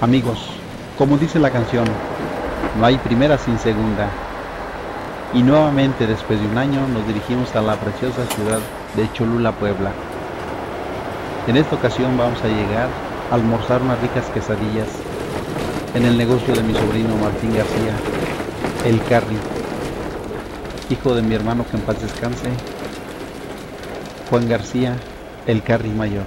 Amigos, como dice la canción, no hay primera sin segunda. Y nuevamente después de un año nos dirigimos a la preciosa ciudad de Cholula, Puebla. En esta ocasión vamos a llegar a almorzar unas ricas quesadillas en el negocio de mi sobrino Martín García, el Carri, hijo de mi hermano que en paz descanse, Juan García, el Carri Mayor.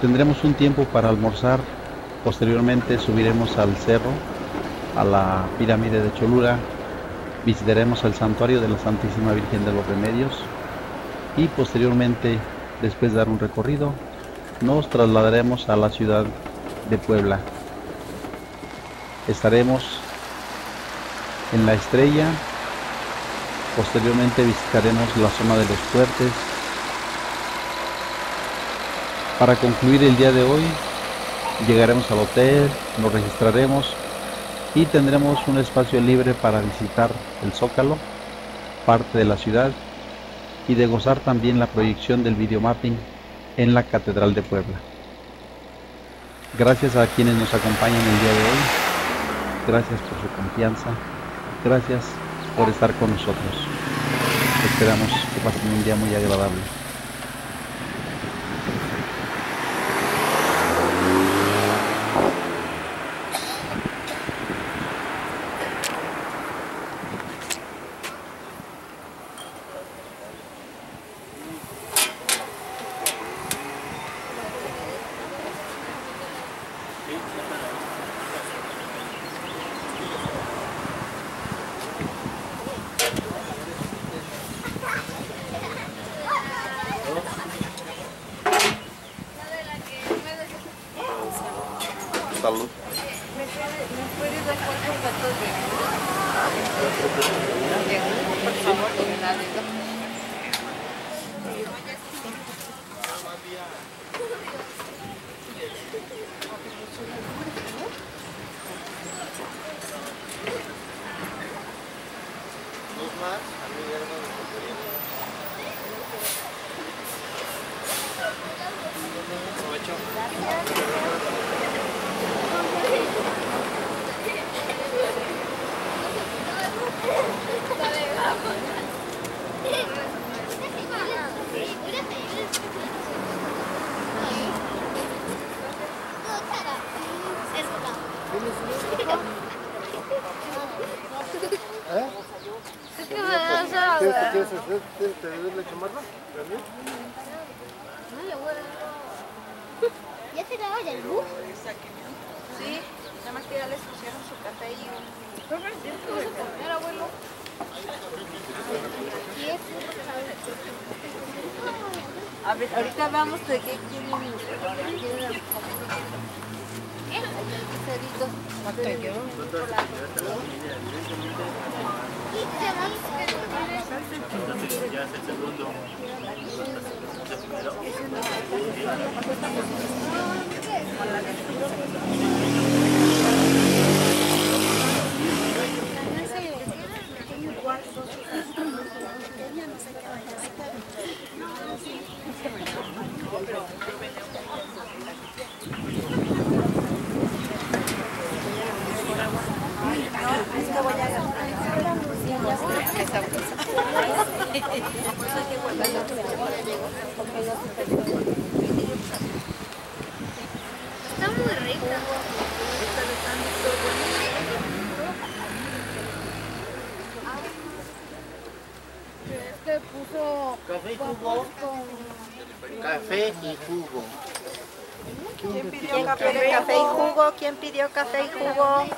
Tendremos un tiempo para almorzar, posteriormente subiremos al cerro, a la pirámide de Cholula, visitaremos el santuario de la Santísima Virgen de los Remedios. Y posteriormente, después de dar un recorrido, nos trasladaremos a la ciudad de Puebla. Estaremos en la estrella, posteriormente visitaremos la zona de los fuertes, para concluir el día de hoy, llegaremos al hotel, nos registraremos y tendremos un espacio libre para visitar el Zócalo, parte de la ciudad y de gozar también la proyección del videomapping en la Catedral de Puebla. Gracias a quienes nos acompañan el día de hoy, gracias por su confianza, gracias por estar con nosotros. Esperamos que pasen un día muy agradable. Vamos de qué quieren quieren ¿Cuánto quedó? Ya es el segundo. Café y jugo? Se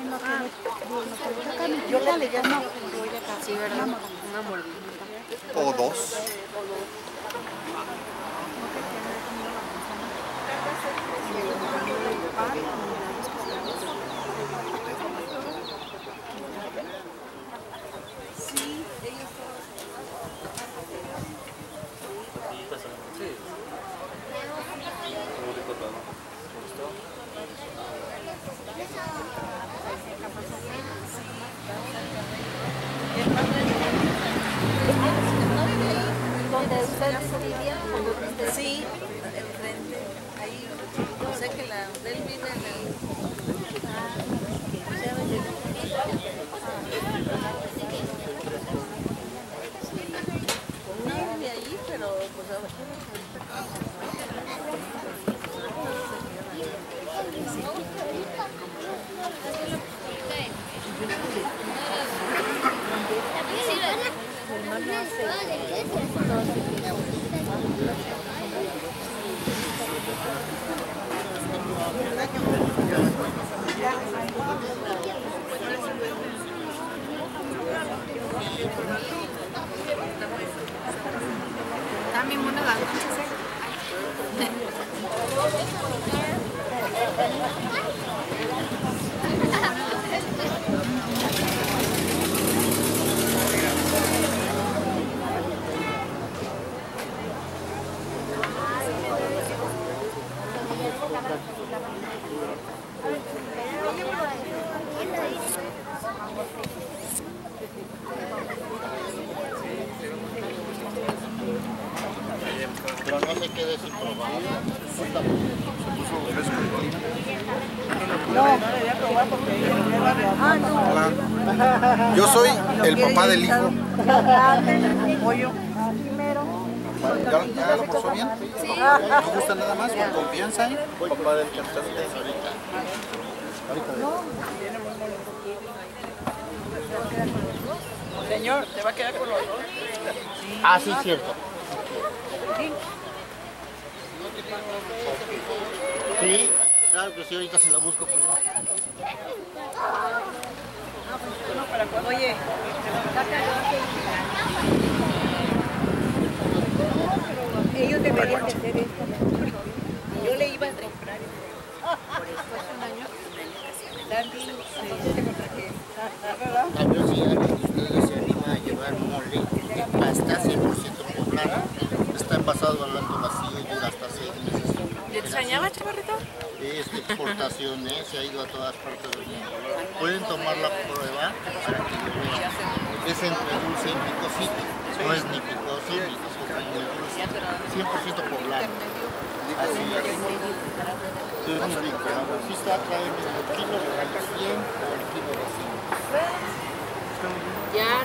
En lo que, en lo que le toca a mi tía, le llamo cebolla Sí, ¿verdad? Una mordida. O dos. Donde ustedes vivían, cuando ustedes Sí, enfrente, ahí, sé que la, él vive en el... Yo soy el papá del hijo. ¿Ya, ya lo pasó bien? ¿No gusta nada más? ¿Con confianza? ¿eh? Papá del cantante. Señor, ¿te va a quedar con los dos? Ah, sí, cierto. Sí, claro que sí, ahorita se la busco. Pues, Oye, ellos deberían de hacer esto. Yo le iba a comprar. Por eso hace un año, Dandy se contra que. A ver si alguien de ustedes se anima a llevar mole de pasta 100% Está envasado al alto vacío y dura hasta 6 meses. ¿Te extrañaba, chavarrito? Es de exportación, ¿eh? se ha ido a todas partes del mundo. Pueden tomar la prueba para que lo vean. Es entre dulce y picosito. No es ni picoso ni picoso ni dulce. 100% poblano. Así es. Es muy rico. Si está, trae medio kilo de 100 o el kilo de 100. Ya,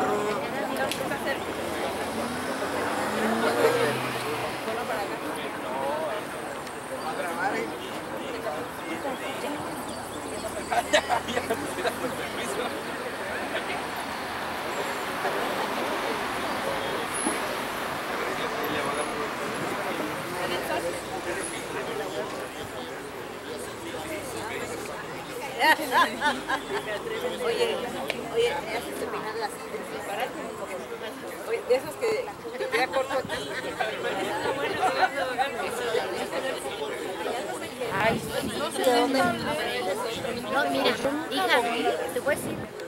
Oye, oye, me haces terminar las Oye, de esos que que queda corto aquí. Ay, ¿De dónde? No, mira, hija, te voy a decir.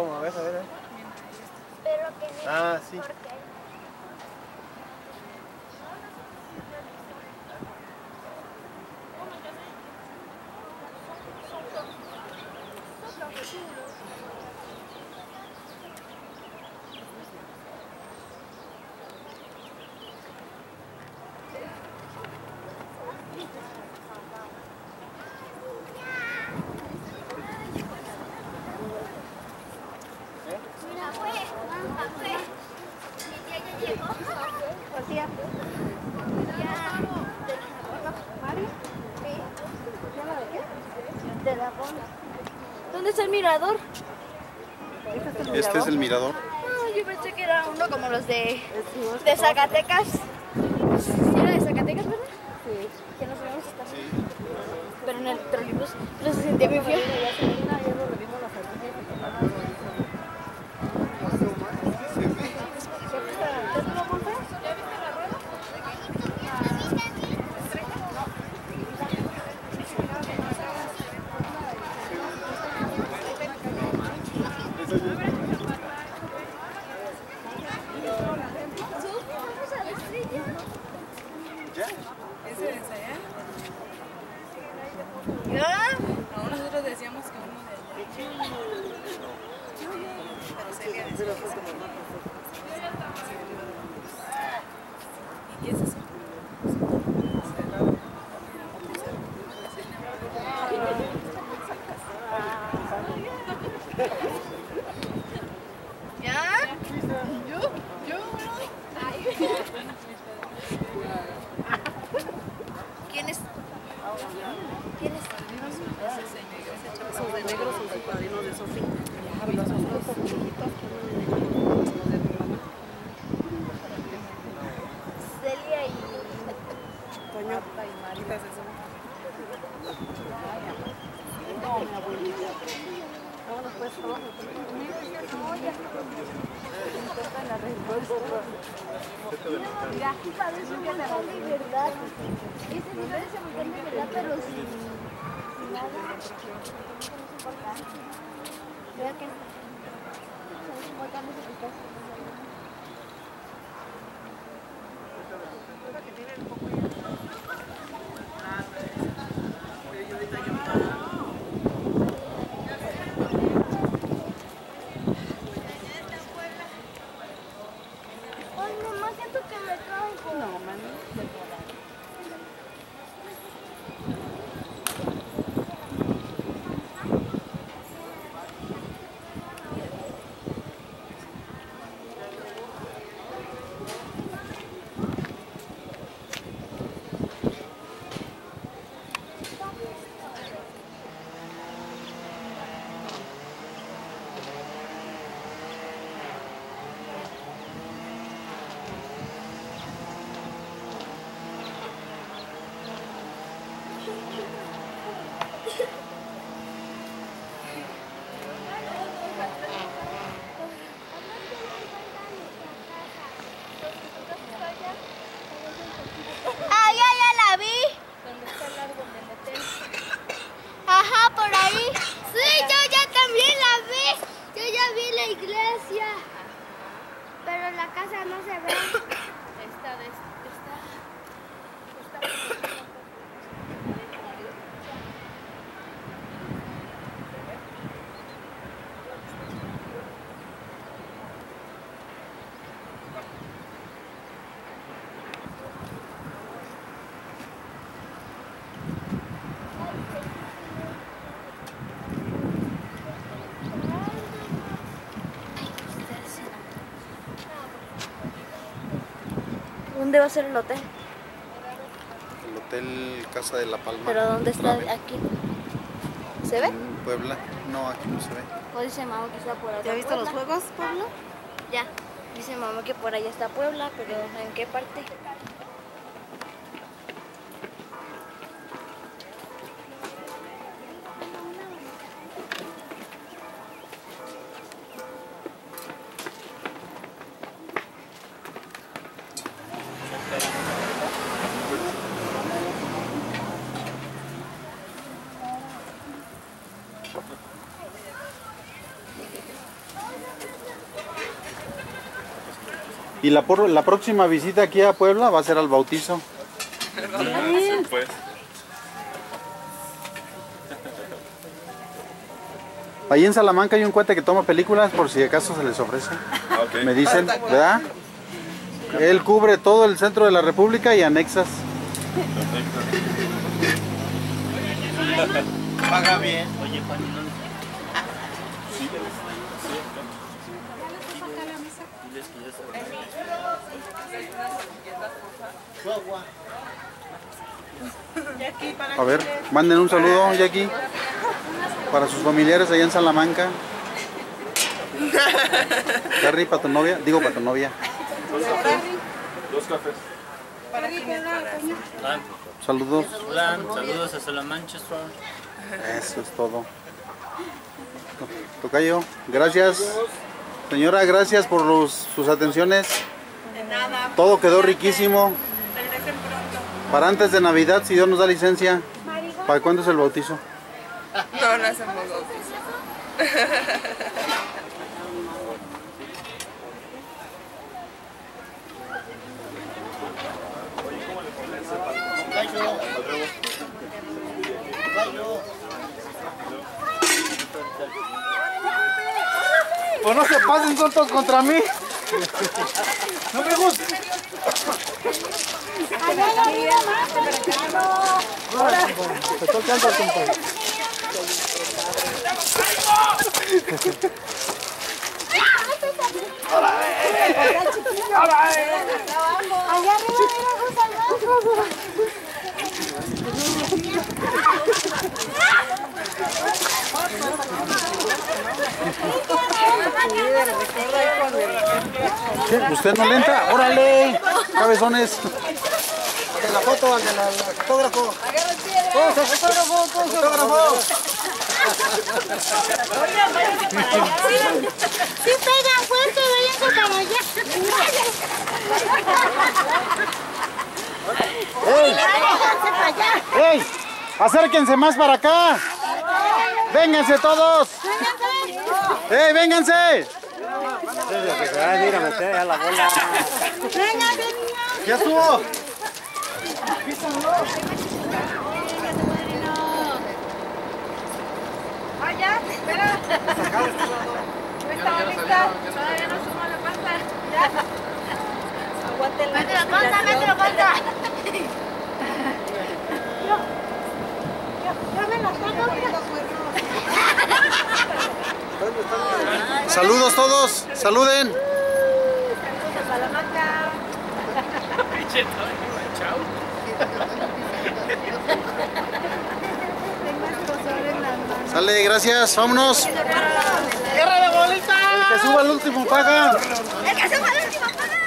¿Cómo? A ver, a ver. Pero que Ah, sí. Mira, fue, fue. Mi tía ya llegó. ¿Cuál tía? Ya. ¿Mari? Sí. ¿Llama de qué? De la bola. ¿Dónde está el mirador? ¿Este es el Este es el mirador? yo pensé que era uno como los de, de Zacatecas. ¿Sí era de Zacatecas, verdad? Sí. Que nos habíamos estacionado. Pero en el trolebús no se sentía bien feo. ¿Dónde va a ser el hotel? El Hotel Casa de la Palma. ¿Pero dónde está? Aquí. ¿Se ve? En Puebla. No, aquí no se ve. O dice mamá que está por allá. ¿Ya viste los juegos, Pablo? Ya. Dice mamá que por allá está Puebla, pero ¿en qué parte? Y la, por- la próxima visita aquí a Puebla va a ser al bautizo. Pues. Ahí en Salamanca hay un cuate que toma películas por si acaso se les ofrece. Ah. Me dicen, ¿verdad? Él cubre todo el centro de la República y anexas. Paga bien. Su A ver, manden un saludo, Jackie, para sus familiares allá en Salamanca. Carrie, para tu novia, digo para tu novia. Dos cafés. Saludos, Hola, saludos a Salamanchester. eso es todo. Tocayo, gracias. Señora, gracias por los- sus atenciones. De nada. Todo quedó riquísimo. Para antes de Navidad, si Dios nos da licencia. ¿Para cuándo es el bautizo? No, no hacemos. Gallo. Pues no se pasen tontos contra mí. No me gusta. Allá mira, justo abajo. ¿Qué? ¿Usted no le entra? ¡Órale! Cabezones. De la foto, al de la, la fotógrafo. El fotógrafo, todos el fotógrafo. Sí pegan fuerte, váyanse para allá. ¡Ey! Váyanse para allá. ¡Ey! ¡Acérquense más para acá! ¡Vénganse todos! ¡Ey, vénganse! Meter a la bola. ¡Ya estuvo! Ya, espera. No estaba lista. Todavía no sumo la pasta. Ya. Aguántenla. Mete la panza, mete la panza. Yo, yo, yo me la tengo, mira. Saludos todos, saluden. Sale, gracias, vámonos. El que suba el último paga. El que se va la última paga.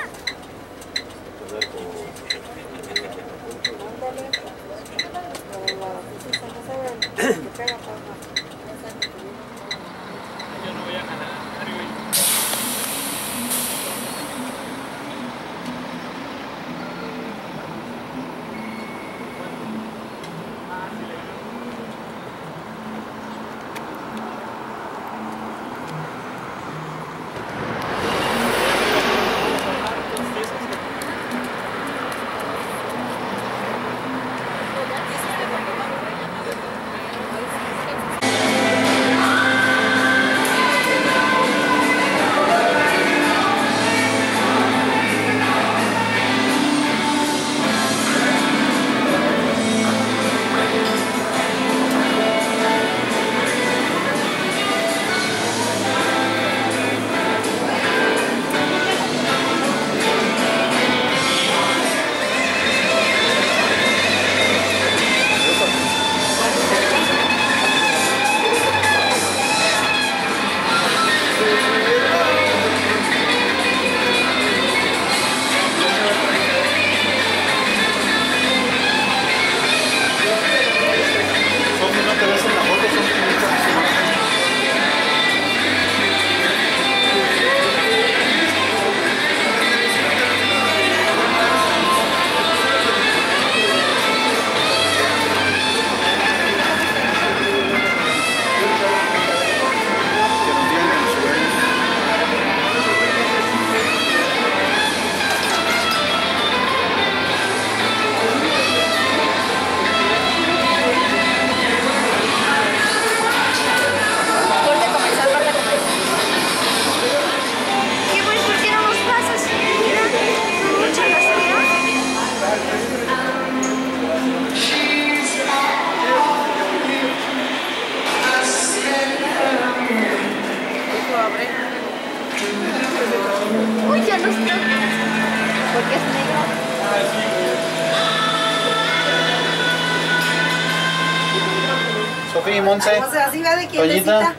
Toñita.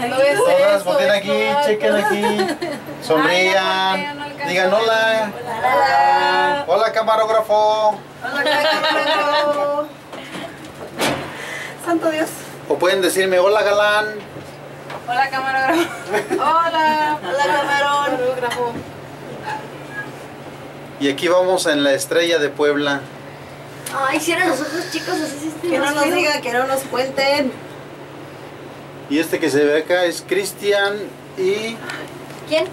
quietecita. Todas volteen aquí, chequen aquí. Sonrían. Digan hola. Hola. Hola, camarógrafo. Hola, camarógrafo. Santo Dios. O pueden decirme hola, galán. Hola, camarógrafo. Hola. Hola, camarón. Camarógrafo. Y aquí vamos en la estrella de Puebla. Ay, cierra los ojos, chicos, así se Que no nos digan, que no nos cuenten. Y este que se ve acá es Cristian y, ¿Quién?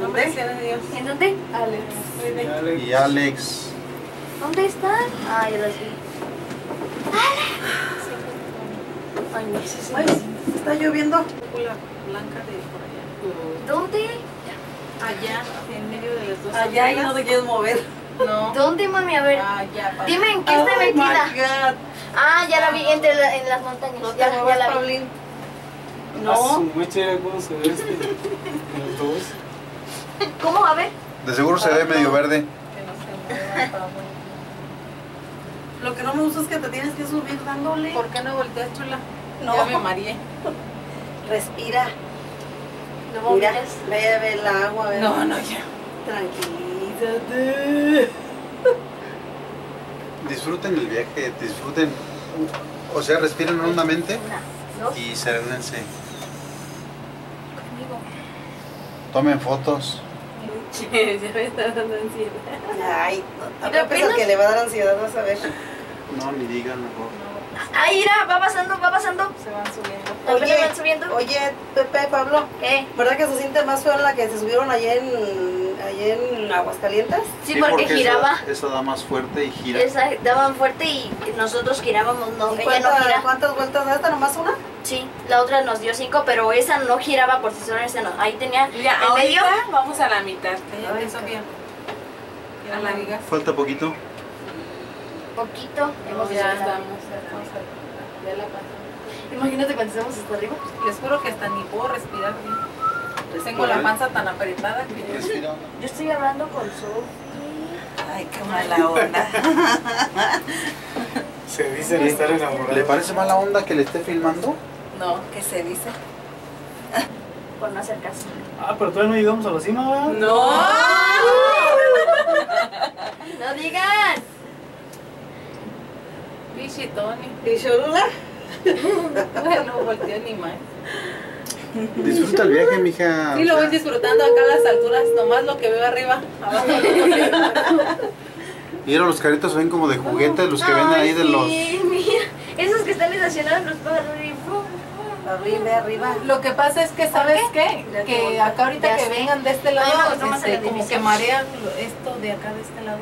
Nombre sea de Dios. ¿En dónde? Alex. y Alex. ¿Dónde están? Ay, ya los vi. Ay, no sé si- Ay, está lloviendo. Cúpula blanca de por allá. ¿Dónde? Allá, en medio de las dos. Allá y no te quieres mover. No. ¿Dónde, mami? A ver. Allá, para Dime en qué está Oh metida. my God. Ah, ya la vi entre la- en las montañas. No te ya, la vi. Paulín. No. mecha, ¿cómo se ve este? ¿Cómo? A ver. De seguro se ve medio verde. que no se mueva para bueno. Lo que no me gusta es que te tienes que subir dándole. ¿Por qué no volteas, chula? No. Ya me mareé. Respira. No Mira, bebe el agua. Bebe. No, no, ya. Tranquilízate. Disfruten el viaje, disfruten. O sea, respiren hondamente Una, dos. y serénense. Conmigo. Tomen fotos. ya me está dando ansiedad. Ay, no, Mira, a pesar apenas- que le va a dar ansiedad, vas a ver. No, ni digan mejor. Ahí, mira, va pasando, va pasando. Se van subiendo. Apenas van subiendo. oye, Pepe, Pablo, ¿Qué? ¿verdad que se siente más feo la que se subieron allá en, allá en Aguascalientes? Sí, porque, giraba. Esa, esa da más fuerte y gira. Esa daban fuerte y nosotros girábamos, no, ¿Y ella no gira. ¿Cuántas vueltas da esta? ¿Nomás una? Sí, la otra nos dio cinco, pero esa no giraba por sí sola, esa no. Ahí tenía Mira, en medio. vamos a la mitad. La digas. Falta poquito. Poquito. estamos. Ya la pasamos. Imagínate cuando estamos hasta arriba. Les juro que hasta ni puedo respirar bien. Tengo la panza tan apretada que Respira. Yo estoy hablando con Sofi. Ay, qué mala onda. Se dicen estar enamorados. ¿Le parece mala onda que le esté filmando? No, ¿qué se dice? Por no hacer caso. Ah, pero todavía no llegamos a la cima, ¿verdad? ¡No! ¡No digan! Pichi, Tony. ¿Y Cholula? No volteó ni más. Disfruta el viaje, mija. Sí, lo voy disfrutando acá a las alturas, nomás lo que veo arriba. Abajo no veo. Mira, los carritos se ven como de juguete, los que venden ahí de los... Sí, mira. Esos que están estacionados los. Arriba, arriba. Lo que pasa es que, ¿sabes qué? Que acá ahorita que sé. vengan de este lado, este, como que marean esto de acá de este lado.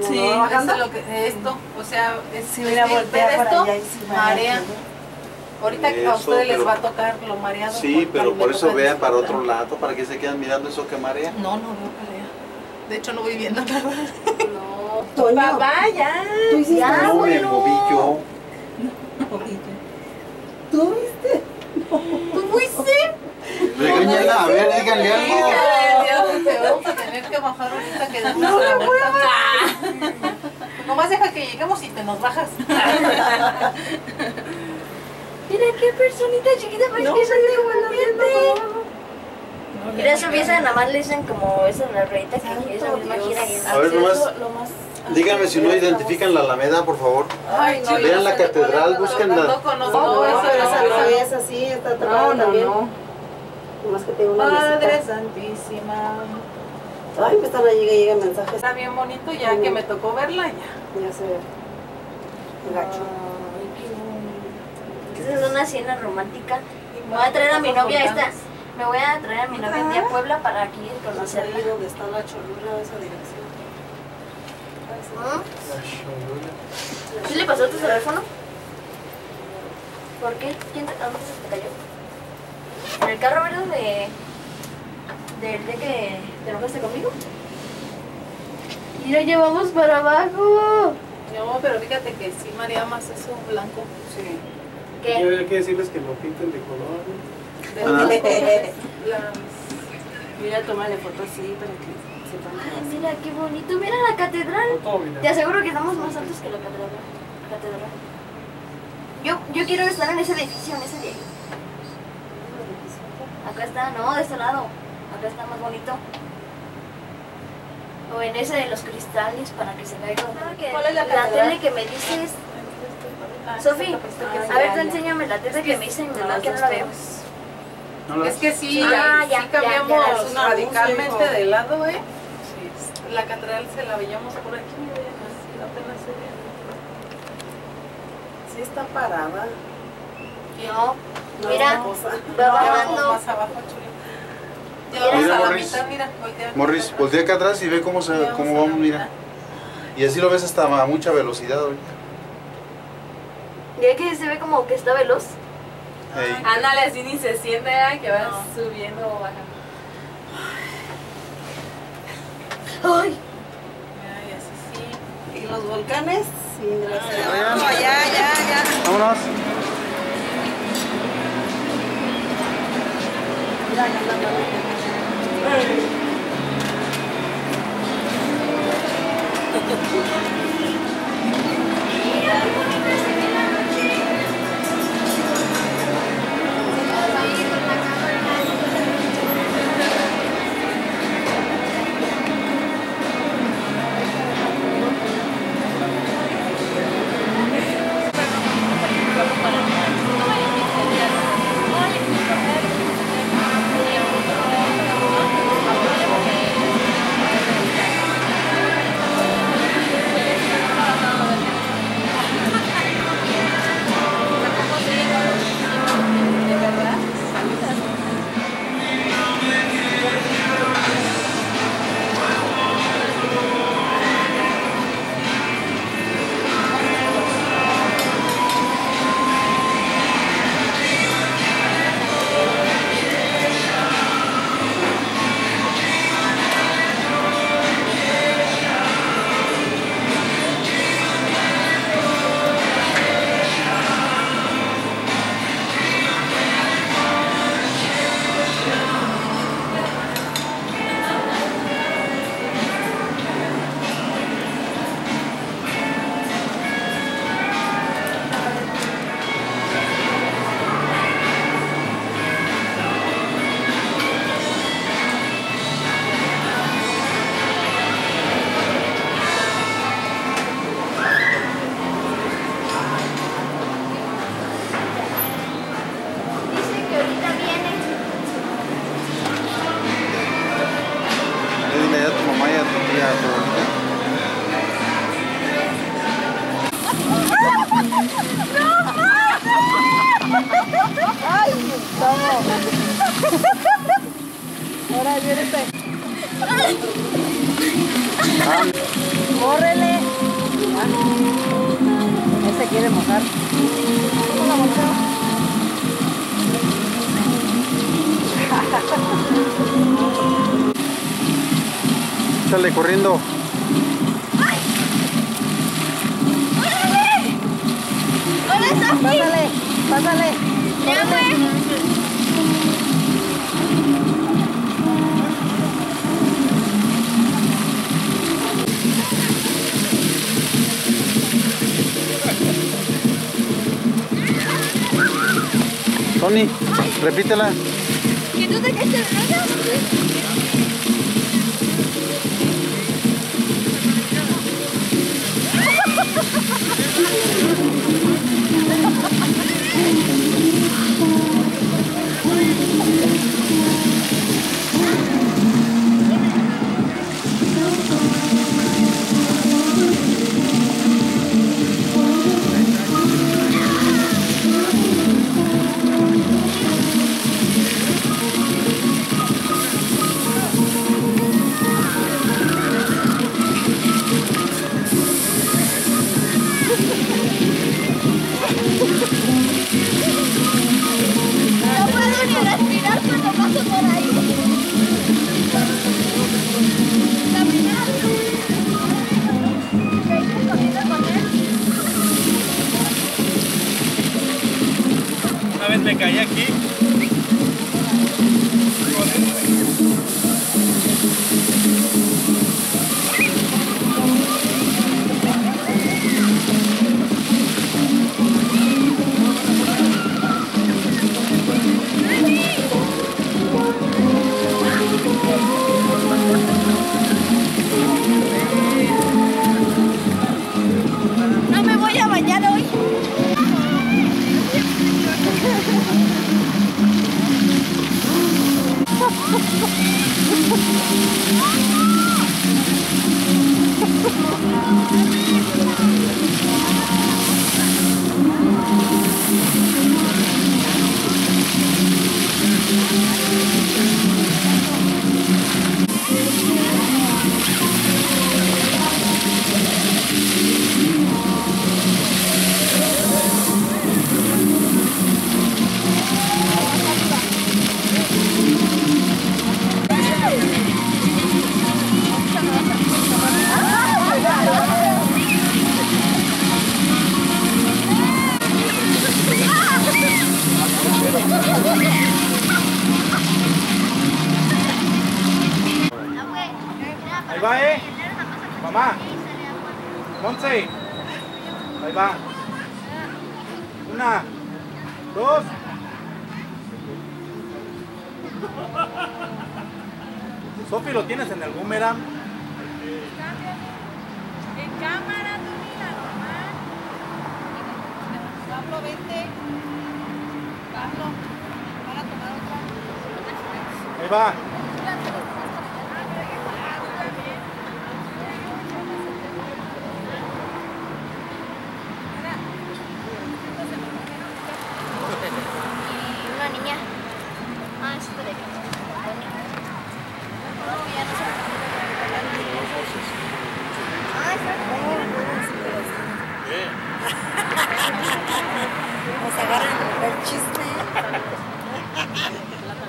Sí, que, esto, o sea, es, Sí, mira, es- voltea esto, allá y sí, marea. Marea. Ahorita Eso, a ustedes les va a tocar lo mareado. Sí, pero me por eso vean para otro lado, para que se quedan mirando eso que marea. No, no veo allá. De hecho, no voy viendo nada. No, Toño. Papá, ya. ¿Tú hiciste Ya, no me moví yo. ¿Tú viste? ¿Tú fuiste? Regáñala, a ver, díganle algo. Dios, te vamos a tener que bajar ahorita que demos la vuelta. Nomás deja que lleguemos y te nos bajas. Mira qué personita chiquita, pero No, es que son de juguete. Mira, eso piensa, nada más le dicen como esa la ruedita que esa misma gira A ver, nomás, díganme si no identifican la Alameda, por favor. Ay, no, Vean no la catedral, busquen la- no, No, no, eso no, esa no. no es así, está tapada también. Nomás que tengo una mesita. Santísima. Ay, me están ahí, llega, llega mensajes. Está bien bonito, ya que me tocó verla, ya. Ya se ve. Gacho. Esa es una cena romántica. Me voy a traer a mi novia esta. Me voy a traer a mi novia un día a Puebla para aquí conocerla. Ahí donde está la cholula de esa dirección. ¿Mm? ¿Qué le pasó a tu teléfono? ¿Por qué? ¿Quién te, ¿A dónde se te cayó? ¿En el carro verde de... del de que te enojaste conmigo? Y lo llevamos para abajo. No, pero fíjate que sí, María, más eso blanco. Sí. Y ¿Qué? hay que decirles que lo pinten de color. Ah. Mira, tómale foto así para que sepan. Ay, mira qué bonito. Mira la catedral. Te aseguro que estamos más altos que la catedral. catedral. Yo, yo quiero estar en ese edificio, en ese de ahí. Acá está, no, de este lado. Acá está más bonito. O en ese de los cristales para que se caiga. ¿Cuál es la La catedral? tele que me dices. Sofi, a ver, tú enséñame la tele que me dicen, no, que no la veo. Es que sí, Ah, ya, sí cambiamos ya, radicalmente de lado, ¿eh? La catedral se la veíamos por aquí, vean, así, apenas se ve. Sí está parada. No, No, mira, cosa. va No, bajando. Más abajo, Mira, vamos a la Morris. mitad, mira, voltea. Morris, voltea acá atrás y ve cómo, se, cómo vamos la mira. Y así lo ves hasta a mucha velocidad ahorita. Mira que se ve como que está veloz. Ey. Ándale, así ni se siente ¿eh? que vas subiendo o bajando. Ay, Ay, así sí. ¿Y los volcanes? Sí, gracias. No, ya, ya, ya. Vámonos. Mira, acá está Sale corriendo. ¡Hola, Sofi! Pásale, pásale. Ya, güey. Tony, repítela. ¿Y tú te caíste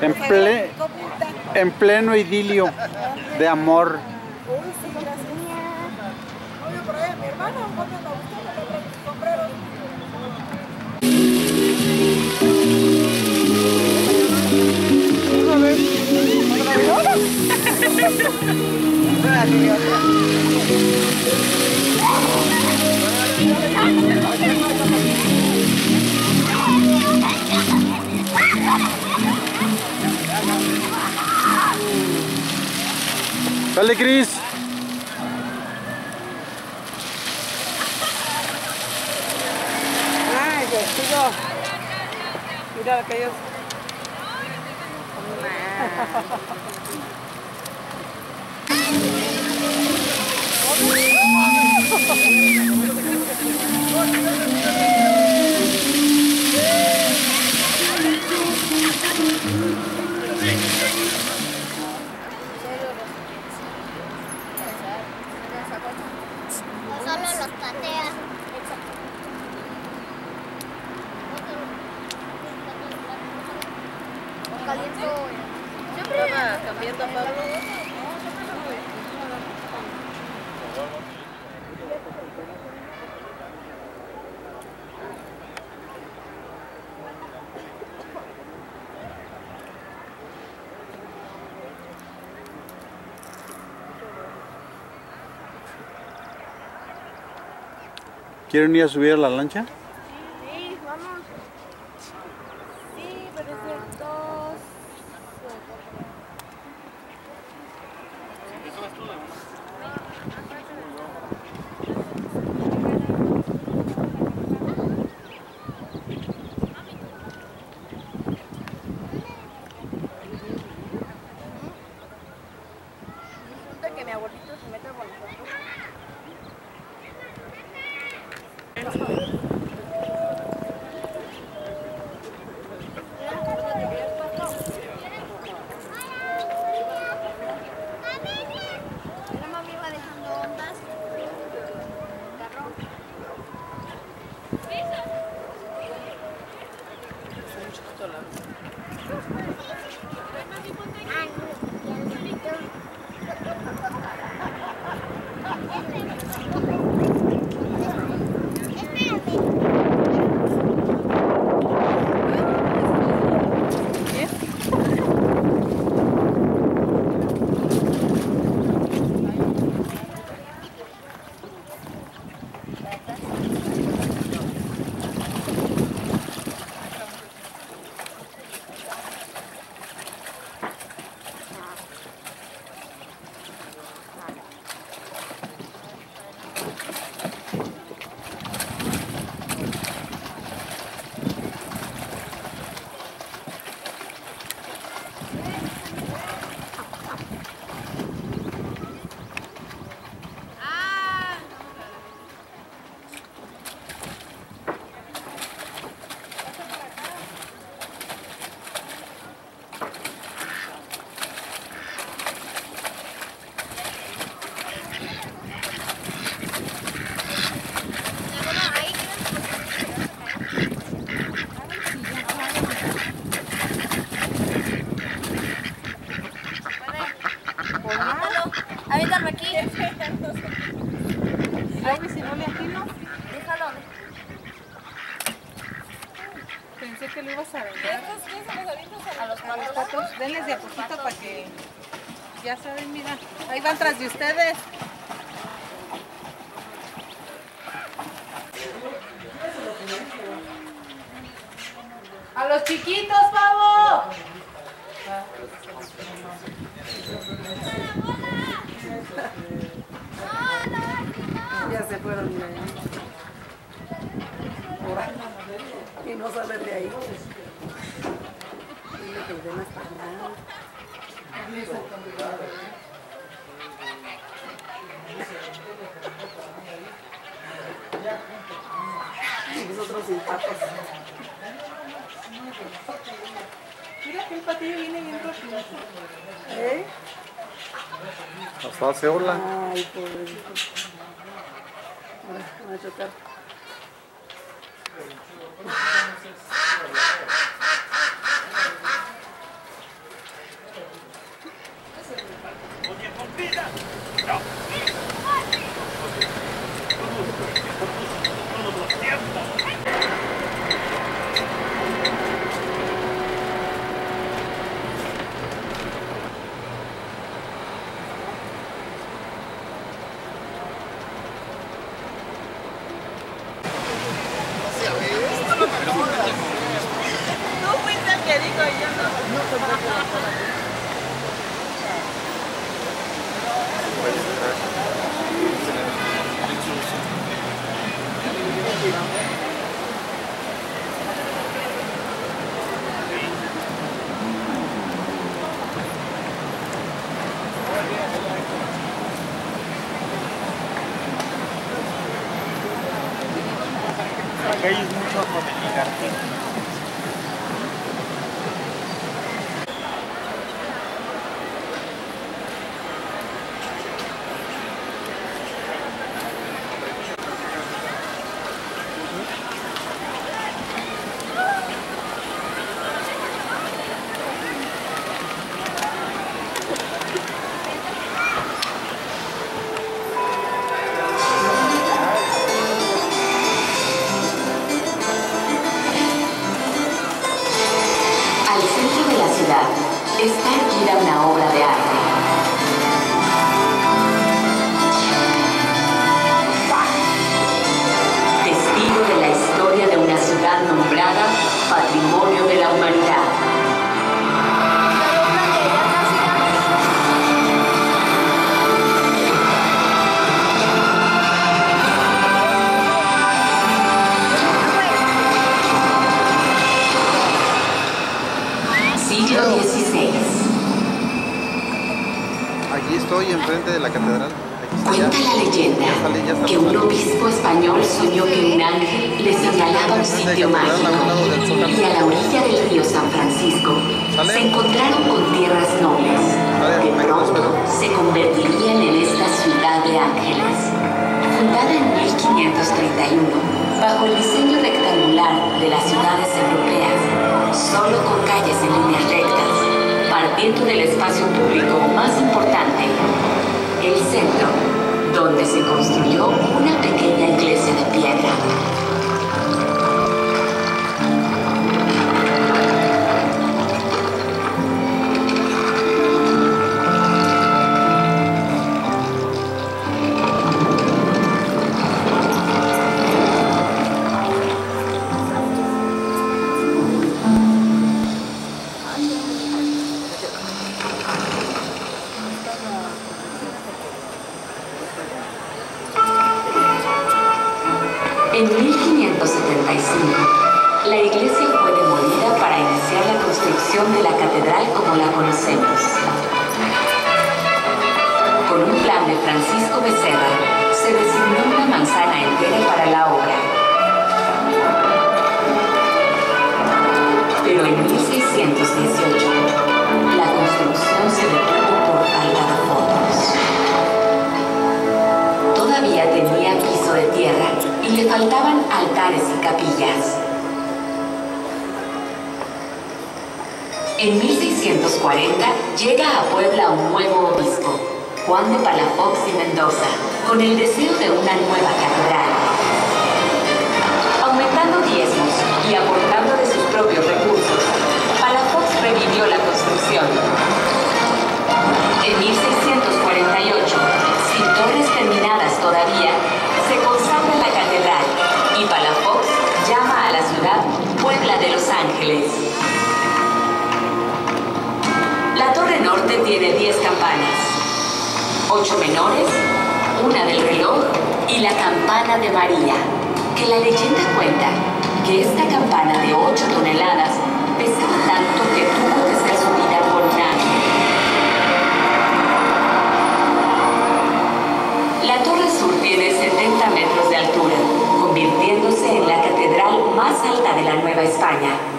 En, ple, en pleno idilio de amor. Dale, Cris. Ay, vestido. Mira lo que ellos. ¿Quieren ir a subir a la lancha? hace. bajo el diseño rectangular de las ciudades europeas, solo con calles en líneas rectas, partiendo del espacio público más importante, el centro, donde se construyó una pequeña iglesia de piedra. En 1640 llega a Puebla un nuevo obispo, Juan de Palafox y Mendoza, con el deseo de una nueva catedral. Aumentando diezmos y aportando de sus propios recursos, Palafox revivió la construcción. En 1648, sin torres terminadas todavía, se consagra la catedral y Palafox llama a la ciudad Puebla de los Ángeles. tiene 10 campanas, 8 menores, una del reloj y la campana de María, que la leyenda cuenta que esta campana de 8 toneladas pesaba tanto que tuvo que ser subida por un. La torre sur tiene 70 metros de altura, convirtiéndose en la catedral más alta de la Nueva España.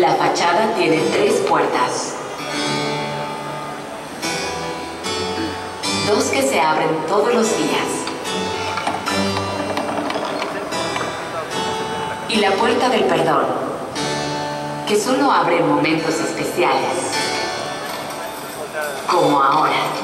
La fachada tiene tres puertas. Dos que se abren todos los días. Y la puerta del perdón, que solo abre en momentos especiales, como ahora.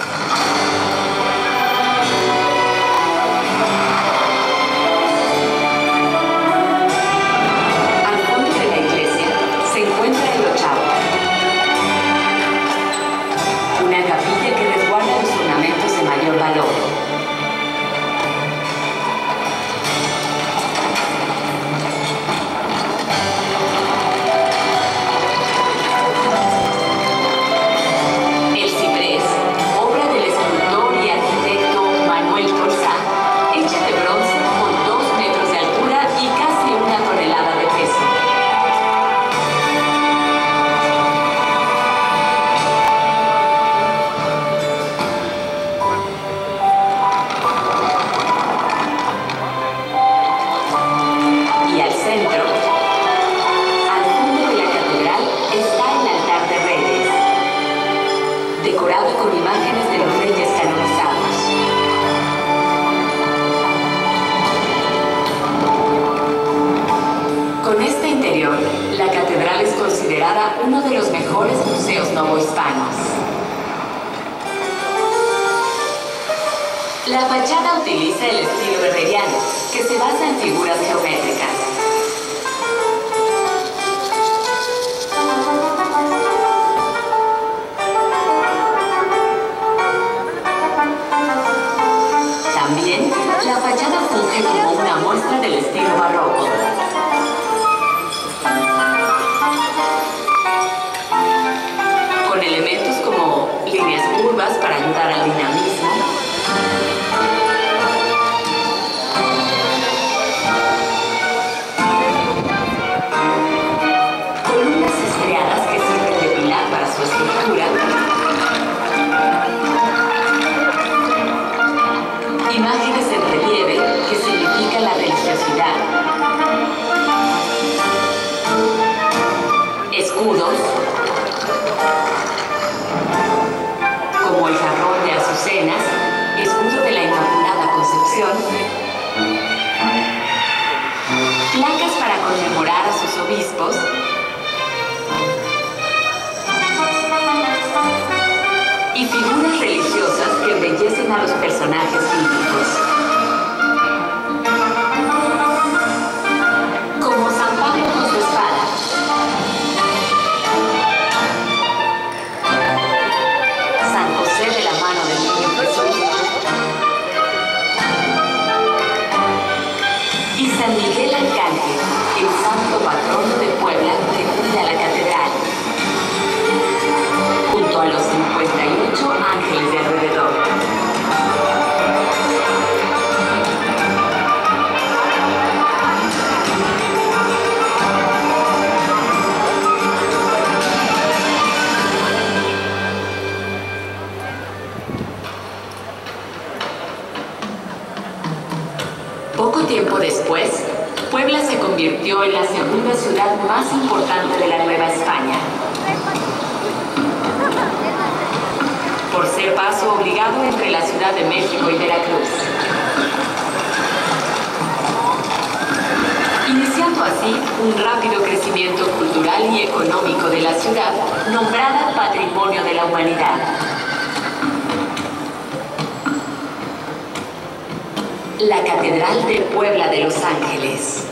la Catedral de Puebla de Los Ángeles.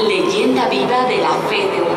Leyenda viva de la fe de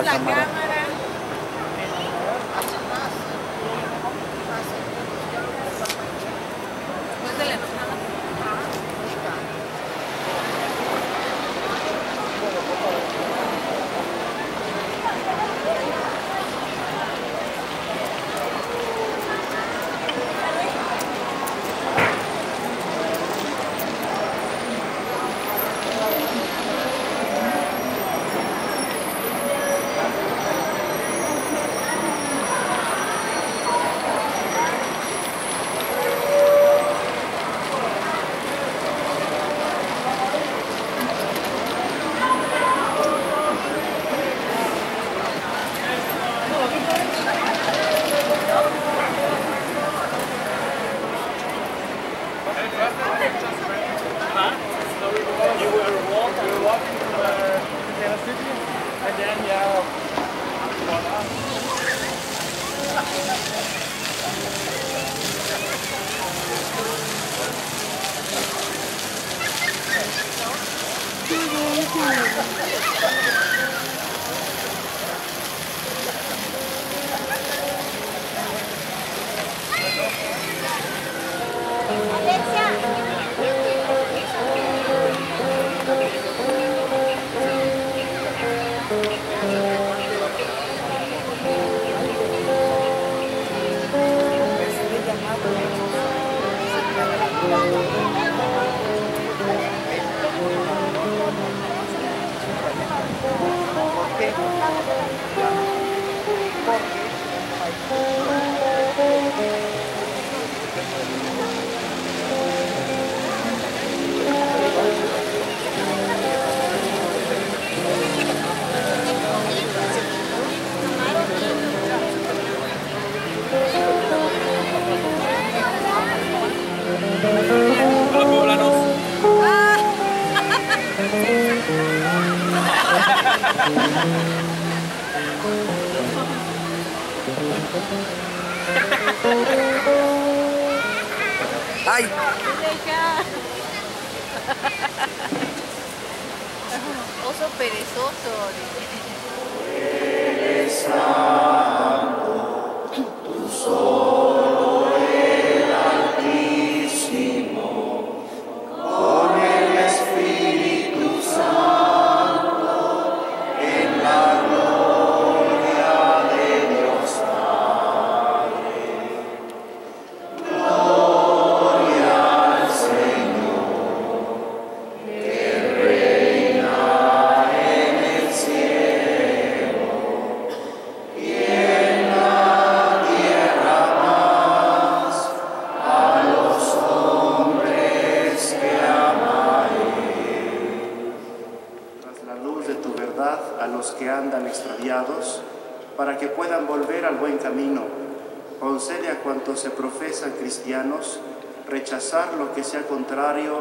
Le mojaste toda tapas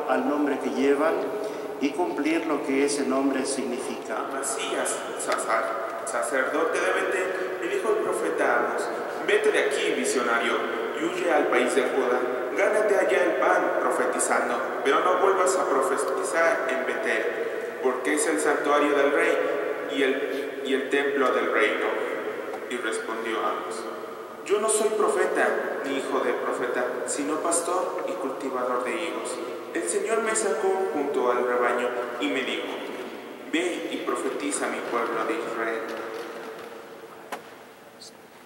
al nombre que llevan y cumplir lo que ese nombre significa. Amasías, sacerdote de Betel, le dijo el profeta Amos, vete de aquí, visionario, y huye al país de Judá. Gánate allá el pan, profetizando, pero no vuelvas a profetizar en Betel, porque es el santuario del rey y el, y el templo del reino. Y respondió Amos, yo no soy profeta, ni hijo de profeta, sino pastor y cultivador de higos. El Señor me sacó junto al rebaño y me dijo, ve y profetiza a mi pueblo de Israel.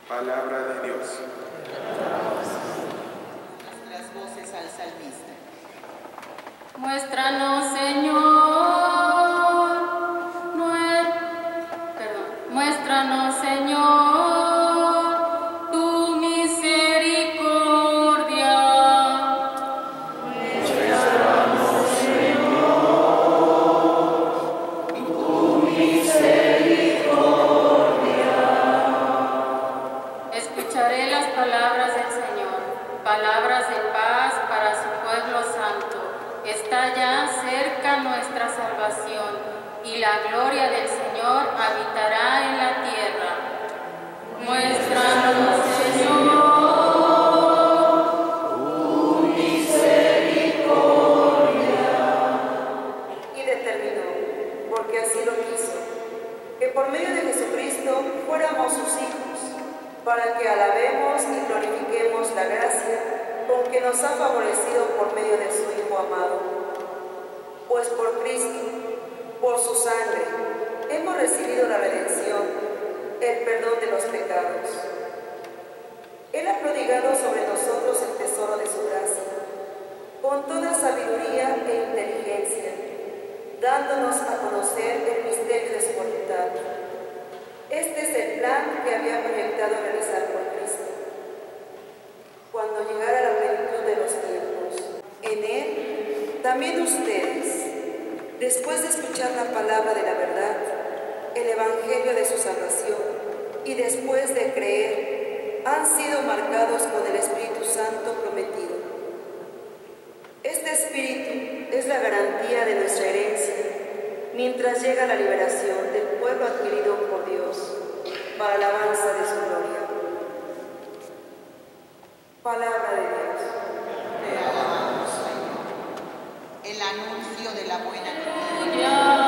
Palabra de Dios. Las voces al. Muéstranos, Señor. Está ya cerca nuestra salvación y la gloria del Señor habitará en la tierra. Muéstranos, Señor, tu misericordia. y determinó, porque así lo quiso, que por medio de Jesucristo fuéramos sus hijos, para que alabemos y glorifiquemos la gracia con que nos ha favorecido por medio de su Hijo amado. Pues por Cristo, por su sangre, hemos recibido la redención, el perdón de los pecados. Él ha prodigado sobre nosotros el tesoro de su gracia, con toda sabiduría e inteligencia, dándonos a conocer el misterio de su voluntad. Este es el plan que había proyectado realizar por Cristo. Cuando llegara la plenitud de los tiempos, en Él también ustedes, después de escuchar la palabra de la verdad, el Evangelio de su salvación, y después de creer, han sido marcados con el Espíritu Santo prometido. Este Espíritu es la garantía de nuestra herencia, mientras llega la liberación del pueblo adquirido por Dios, para la alabanza de su gloria. Palabra de Dios. El anuncio de la buena noticia.